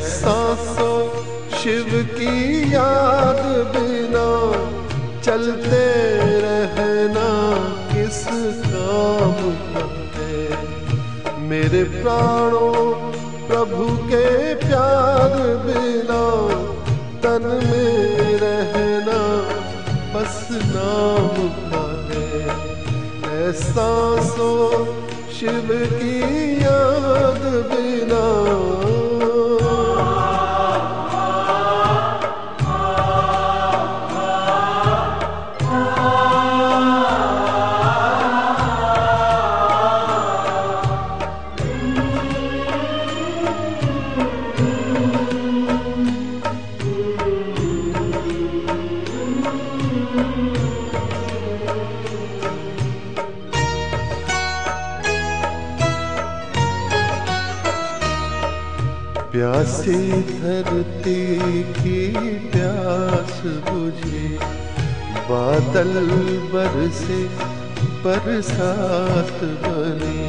सांसों शिव की याद बिना चलते रहना किस काम का है मेरे प्राणों प्रभु के प्यार बिना तन में रहना बस नाम है सांसों शिव की याद बिना प्यासी धरती की प्यास बुझे, बादल बरसे बरसात बने।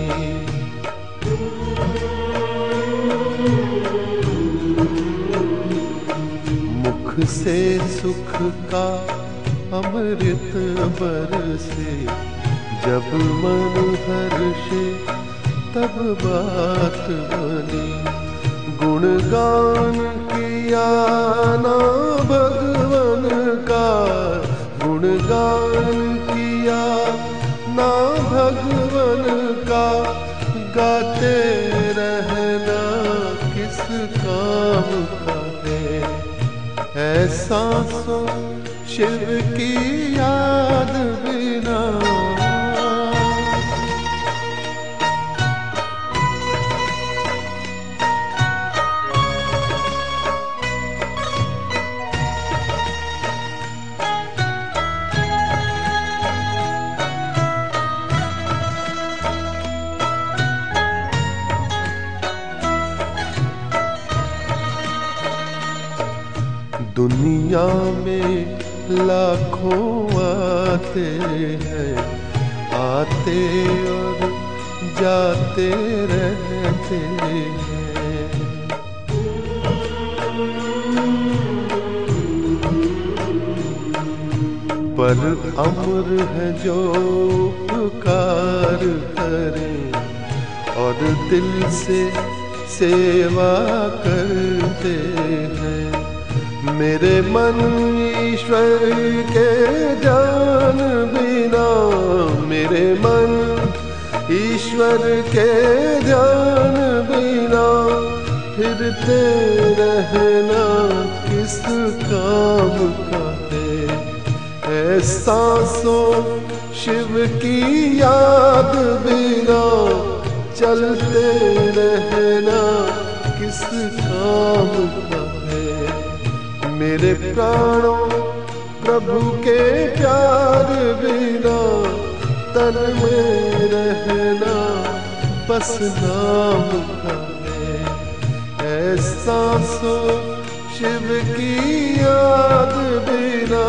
मुख से सुख का अमृत बरसे, जब मन हर्षे तब बात बनी। गुणगान किया ना भगवन का। गुणगान किया ना भगवन का। गाते रहना किस काम का है। ऐसा सो शिव की याद बिना दुनिया में लाखों आते हैं, आते और जाते रहते हैं। पर अमर है जो पुकार करें और दिल से सेवा करते मेरे मन ईश्वर के जान बिना, मेरे मन ईश्वर के ध्यान बिना, फिरते रहना किस काम का ऐसा सो शिव की याद बिना, चलते रहना किस काम का मेरे प्राणों, प्रभु के प्यार बिना तन में रहना बस नाम ऐसा सो शिव की याद बिना